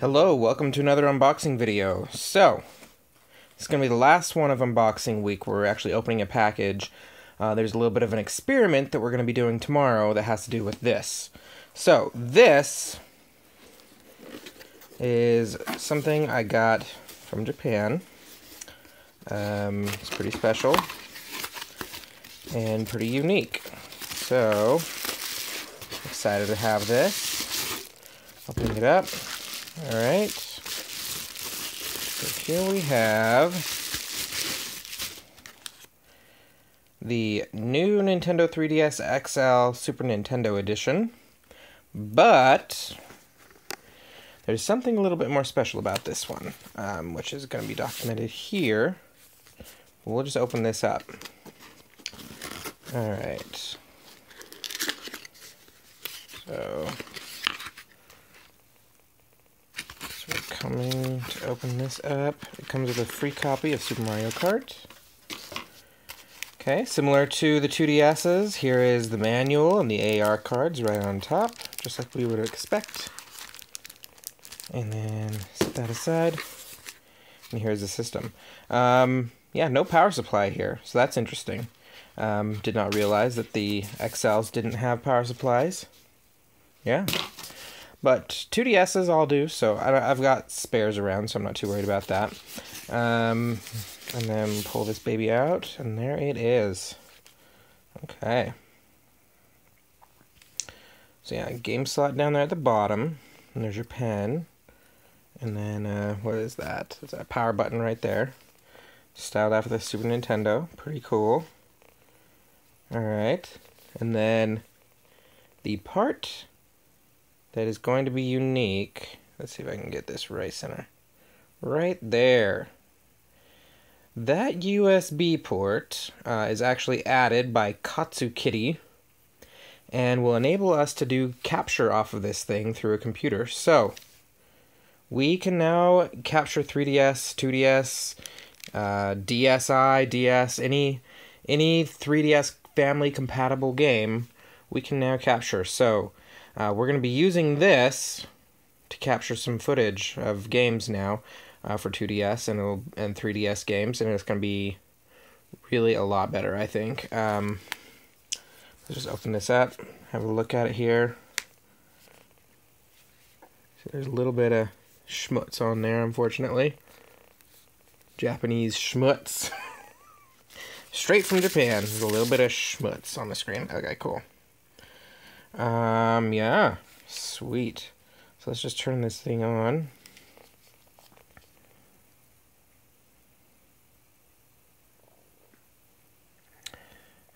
Hello, welcome to another unboxing video. So, it's going to be the last one of unboxing week. We're actually opening a package. Uh, there's a little bit of an experiment that we're going to be doing tomorrow that has to do with this. So, this is something I got from Japan. Um, it's pretty special and pretty unique. So, excited to have this. Opening it up. Alright. So here we have the new Nintendo 3DS XL Super Nintendo Edition. But there's something a little bit more special about this one, um, which is going to be documented here. We'll just open this up. Alright. So, coming to open this up. It comes with a free copy of Super Mario Kart. Okay, similar to the 2DS's, here is the manual and the AR cards right on top, just like we would expect. And then set that aside. And here's the system. Um, yeah, no power supply here, so that's interesting. Um, did not realize that the XLs didn't have power supplies. Yeah, but 2DSs all do, so I, have got spares around, so I'm not too worried about that. Um, and then pull this baby out, and there it is. Okay. So yeah, game slot down there at the bottom, and there's your pen. And then, uh, what is that? It's a power button right there. Styled after the Super Nintendo. Pretty cool. Alright. And then the part that is going to be unique. Let's see if I can get this right center. Right there. That USB port uh, is actually added by Katsukity and will enable us to do capture off of this thing through a computer. So, we can now capture 3DS, 2DS, uh, DSi, DS, any any 3DS family compatible game, we can now capture. So, uh, we're going to be using this to capture some footage of games now uh, for 2DS and, and 3DS games, and it's going to be really a lot better, I think. Um, let's just open this up, have a look at it here. So there's a little bit of schmutz on there, unfortunately. Japanese schmutz. Straight from Japan. There's a little bit of schmutz on the screen. Okay, cool. Um, yeah. Sweet. So let's just turn this thing on.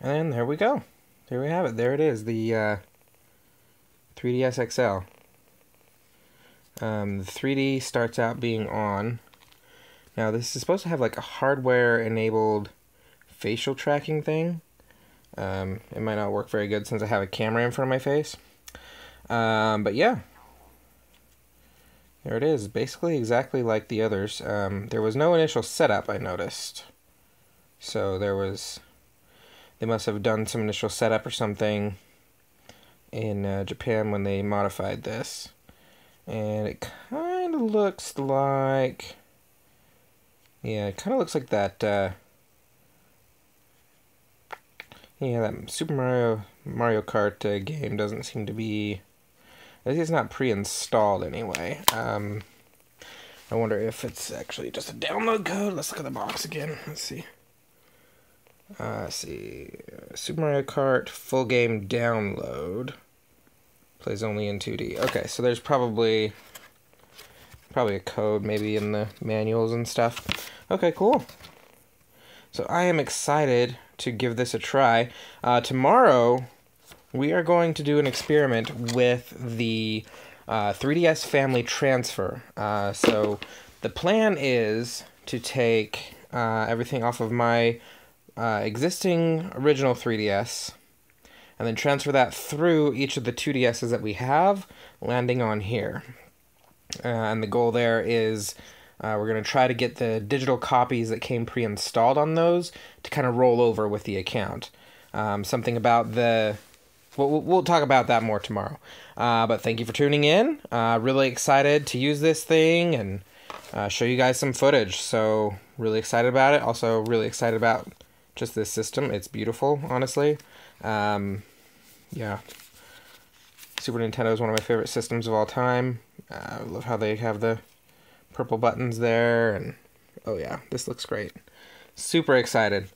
And there we go. There we have it. There it is, the uh, 3DS XL. Um, the 3D starts out being on. Now this is supposed to have like a hardware enabled facial tracking thing. Um, it might not work very good since I have a camera in front of my face. Um, but yeah. There it is. Basically exactly like the others. Um, there was no initial setup, I noticed. So there was... They must have done some initial setup or something in uh, Japan when they modified this. And it kind of looks like... Yeah, it kind of looks like that... Uh, yeah, that Super Mario Mario Kart uh, game doesn't seem to be. It's not pre-installed anyway. Um, I wonder if it's actually just a download code. Let's look at the box again. Let's see. Uh, let's see. Super Mario Kart full game download. Plays only in 2D. Okay, so there's probably probably a code maybe in the manuals and stuff. Okay, cool. So I am excited to give this a try. Uh, tomorrow, we are going to do an experiment with the uh, 3DS Family Transfer. Uh, so the plan is to take uh, everything off of my uh, existing original 3DS and then transfer that through each of the 2DSs that we have, landing on here. Uh, and the goal there is uh, we're going to try to get the digital copies that came pre-installed on those to kind of roll over with the account. Um, something about the we'll, we'll talk about that more tomorrow. Uh, but thank you for tuning in. Uh, really excited to use this thing and uh, show you guys some footage. So really excited about it. Also really excited about just this system. It's beautiful, honestly. Um, yeah. Super Nintendo is one of my favorite systems of all time. Uh, I love how they have the purple buttons there, and oh yeah, this looks great. Super excited.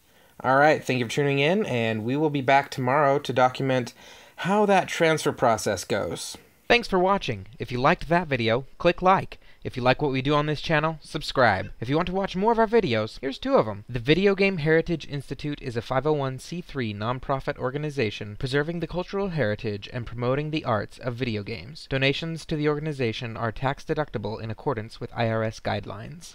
All right, thank you for tuning in, and we will be back tomorrow to document how that transfer process goes. Thanks for watching. If you liked that video, click like. If you like what we do on this channel, subscribe. If you want to watch more of our videos, here's two of them. The Video Game Heritage Institute is a 501c3 nonprofit organization preserving the cultural heritage and promoting the arts of video games. Donations to the organization are tax deductible in accordance with IRS guidelines.